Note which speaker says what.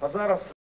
Speaker 1: А зараз